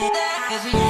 Cause we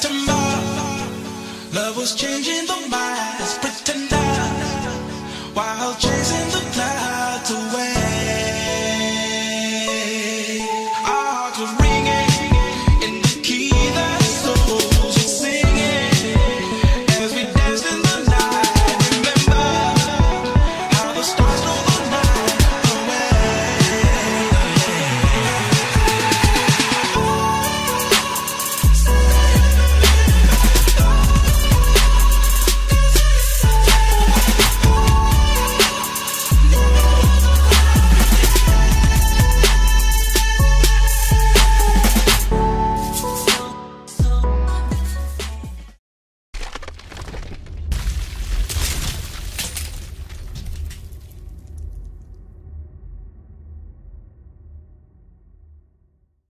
tomorrow. Love was changing the minds, pretend I, while chasing the clouds away.